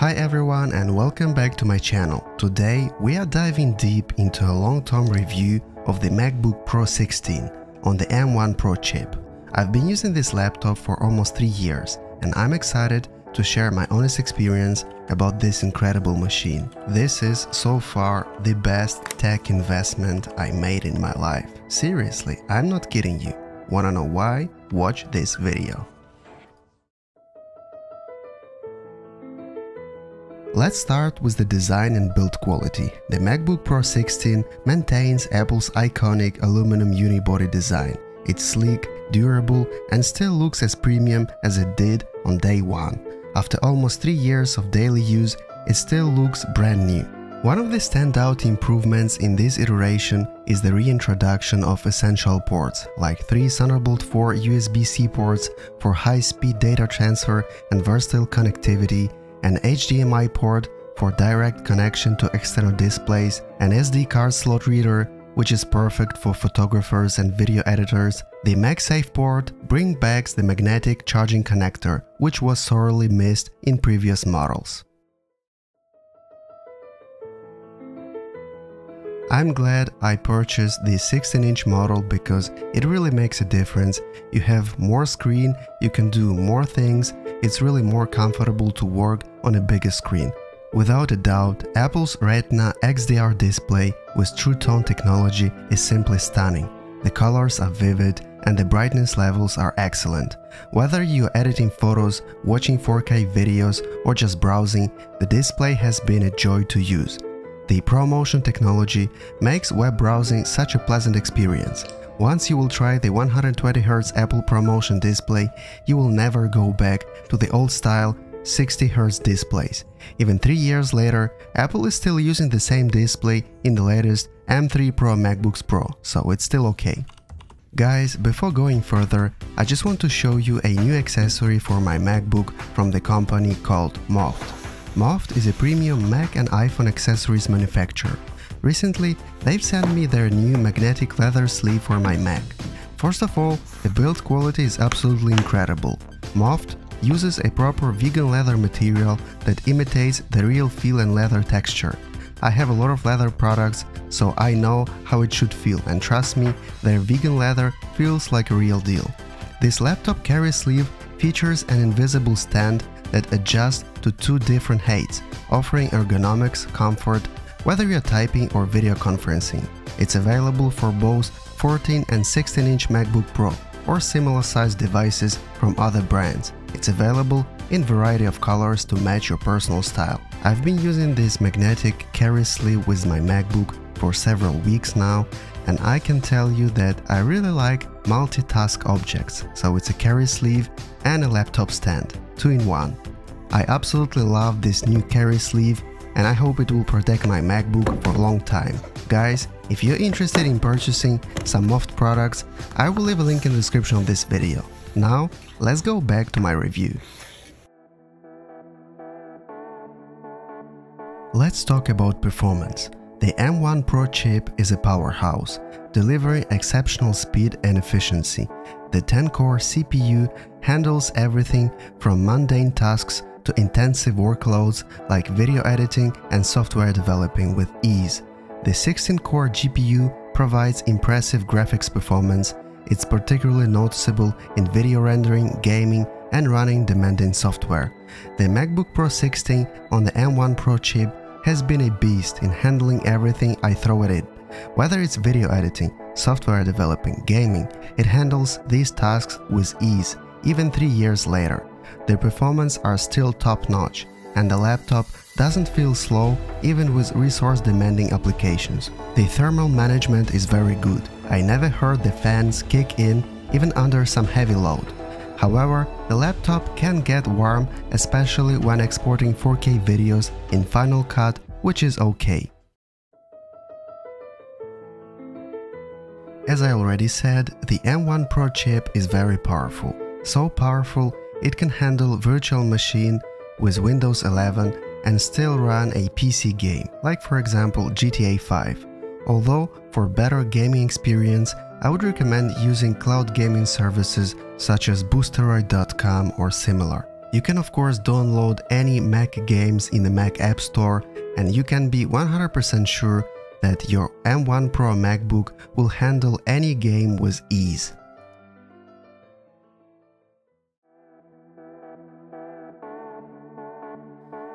Hi everyone and welcome back to my channel. Today we are diving deep into a long-term review of the MacBook Pro 16 on the M1 Pro chip. I've been using this laptop for almost 3 years and I'm excited to share my honest experience about this incredible machine. This is so far the best tech investment I made in my life. Seriously, I'm not kidding you. Wanna know why? Watch this video. Let's start with the design and build quality. The MacBook Pro 16 maintains Apple's iconic aluminum unibody design. It's sleek, durable, and still looks as premium as it did on day one. After almost 3 years of daily use, it still looks brand new. One of the standout improvements in this iteration is the reintroduction of essential ports, like three Thunderbolt 4 USB-C ports for high-speed data transfer and versatile connectivity, an HDMI port for direct connection to external displays, an SD card slot reader, which is perfect for photographers and video editors, the MagSafe port brings back the magnetic charging connector, which was sorely missed in previous models. I'm glad I purchased the 16-inch model because it really makes a difference. You have more screen, you can do more things, it's really more comfortable to work on a bigger screen. Without a doubt, Apple's Retina XDR display with True Tone technology is simply stunning. The colors are vivid and the brightness levels are excellent. Whether you're editing photos, watching 4K videos or just browsing, the display has been a joy to use. The ProMotion technology makes web browsing such a pleasant experience. Once you will try the 120Hz Apple ProMotion display, you will never go back to the old style 60Hz displays. Even three years later, Apple is still using the same display in the latest M3 Pro MacBooks Pro, so it's still okay. Guys, before going further, I just want to show you a new accessory for my MacBook from the company called Moft. Moft is a premium Mac and iPhone accessories manufacturer. Recently, they've sent me their new magnetic leather sleeve for my Mac. First of all, the build quality is absolutely incredible. Moft uses a proper vegan leather material that imitates the real feel and leather texture. I have a lot of leather products, so I know how it should feel and trust me, their vegan leather feels like a real deal. This laptop carry sleeve features an invisible stand that adjusts to two different heights, offering ergonomics, comfort, whether you're typing or video conferencing. It's available for both 14 and 16 inch MacBook Pro or similar sized devices from other brands. It's available in variety of colors to match your personal style. I've been using this magnetic carry sleeve with my MacBook for several weeks now and I can tell you that I really like multitask objects, so it's a carry sleeve and a laptop stand, two in one. I absolutely love this new carry sleeve and I hope it will protect my MacBook for a long time. Guys, if you're interested in purchasing some Moft products, I will leave a link in the description of this video. Now, let's go back to my review. Let's talk about performance. The M1 Pro chip is a powerhouse, delivering exceptional speed and efficiency. The 10-core CPU handles everything from mundane tasks to intensive workloads like video editing and software developing with ease. The 16-core GPU provides impressive graphics performance. It's particularly noticeable in video rendering, gaming, and running demanding software. The MacBook Pro 16 on the M1 Pro chip has been a beast in handling everything I throw at it. Whether it's video editing, software developing, gaming, it handles these tasks with ease, even three years later. Their performance are still top-notch, and the laptop doesn't feel slow even with resource-demanding applications. The thermal management is very good. I never heard the fans kick in even under some heavy load. However, the laptop can get warm especially when exporting 4K videos in Final Cut, which is okay. As I already said, the M1 Pro chip is very powerful. So powerful it can handle virtual machine with Windows 11 and still run a PC game, like for example GTA 5. Although, for better gaming experience, I would recommend using cloud gaming services such as Boosteroid.com or similar. You can of course download any Mac games in the Mac App Store and you can be 100% sure that your M1 Pro MacBook will handle any game with ease.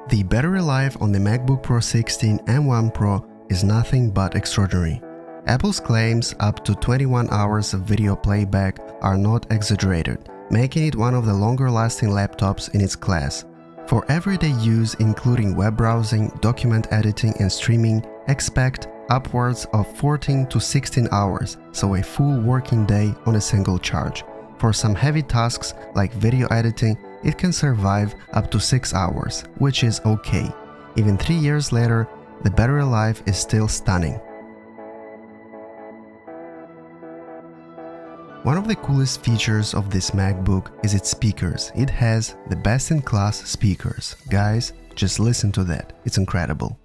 The battery life on the MacBook Pro 16 M1 Pro is nothing but extraordinary. Apple's claims up to 21 hours of video playback are not exaggerated, making it one of the longer lasting laptops in its class. For everyday use including web browsing, document editing and streaming, expect upwards of 14 to 16 hours, so a full working day on a single charge. For some heavy tasks like video editing, it can survive up to 6 hours, which is okay. Even 3 years later, the battery life is still stunning. One of the coolest features of this MacBook is its speakers. It has the best-in-class speakers. Guys, just listen to that, it's incredible.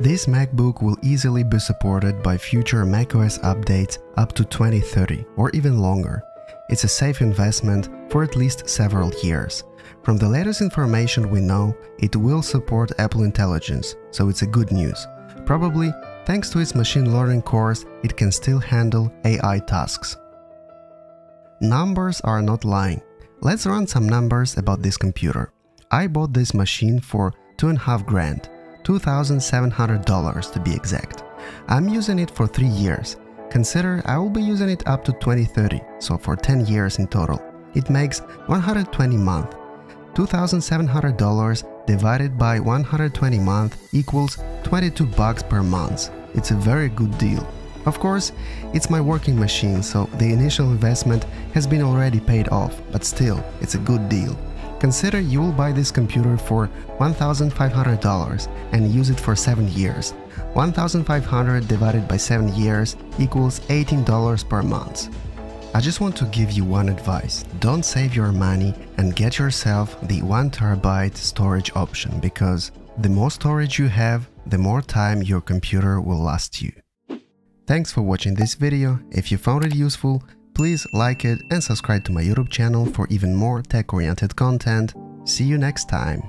This MacBook will easily be supported by future macOS updates up to 2030 or even longer. It's a safe investment for at least several years. From the latest information we know, it will support Apple Intelligence, so it's a good news. Probably, thanks to its machine learning cores, it can still handle AI tasks. Numbers are not lying. Let's run some numbers about this computer. I bought this machine for 2.5 grand. $2,700 to be exact. I'm using it for 3 years. Consider I will be using it up to 2030, so for 10 years in total. It makes 120 month. $2,700 divided by 120 month equals 22 bucks per month. It's a very good deal. Of course, it's my working machine, so the initial investment has been already paid off, but still, it's a good deal. Consider you will buy this computer for $1,500 and use it for 7 years. 1,500 divided by 7 years equals $18 per month. I just want to give you one advice. Don't save your money and get yourself the 1TB storage option because the more storage you have, the more time your computer will last you. Thanks for watching this video. If you found it useful, Please like it and subscribe to my YouTube channel for even more tech-oriented content. See you next time.